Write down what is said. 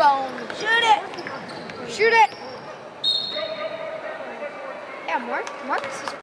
Shoot it. Shoot it. Yeah, Mark. Marcus is.